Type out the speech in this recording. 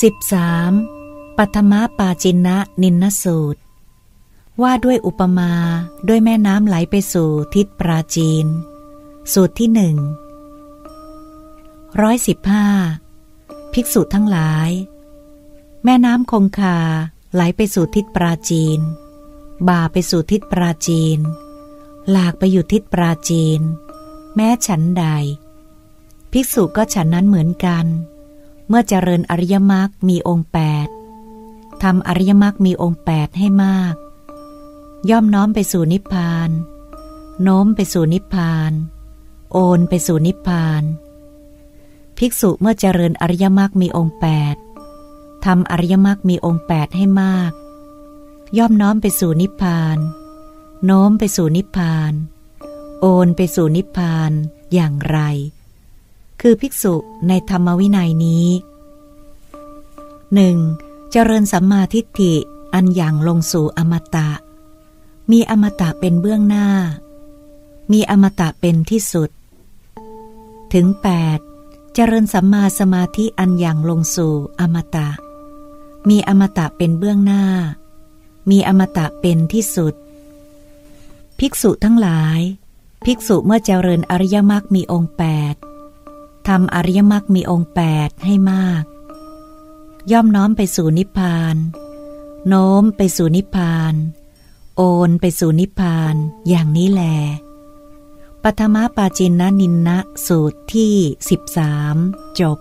13. ปัทมปาจินะนินนสูตร ว่าด้วยอุปมาด้วยแม่น้ำไหลไปสู่ทิศปราจีน สูตรที่หนึ่งร้อยสิบห้าภิกษุทั้งหลาย แม่น้ำคงคาไหลไปสู่ทิศปราจีน บ่าไปสู่ทิศปราจีน หลากไปอยู่ทิศปราจีน แม้ฉันใด ภิกษุก็ฉันนั้นเหมือนกันเเมื่อเจริญอริยมรรคมีองค์แปดทำอริยมรรคมีองค์แปดให้มาก ย่อมน้อมไปสู่นิพพาน โน้มไปสู่นิพพาน โอนไปสู่นิพพาน ภิกษุเมื่อเจริญอริยมรรคมีองค์แปดทำอริยมรรคมีองค์แปดให้มาก ย่อมน้อมไปสู่นิพพาน โน้มไปสู่นิพพาน โอนไปสู่นิพพานอย่างไร คือภิกษุในธรรมวินัยนี้หนึ่งเจริญสัมมาทิฏฐิอันอย่างลงสู่อมตะ มีอมตะเป็นเบื้องหน้า มีอมตะเป็นที่สุด ถึง 8. เจริญสัมมาสมาธิอันอย่างลงสู่อมตะ มีอมตะเป็นเบื้องหน้า มีอมตะเป็นที่สุด ภิกษุทั้งหลาย ภิกษุเมื่อเจริญอริยมรรคมีองค์แปด ทำอริยมรรคมีองค์แปดให้มาก ย่อมน้อมไปสู่นิพพาน โน้มไปสู่นิพพาน โอนไปสู่นิพพาน อย่างนี้แลปัทมะปาจินนนินนะสูตรที่ 13 จบ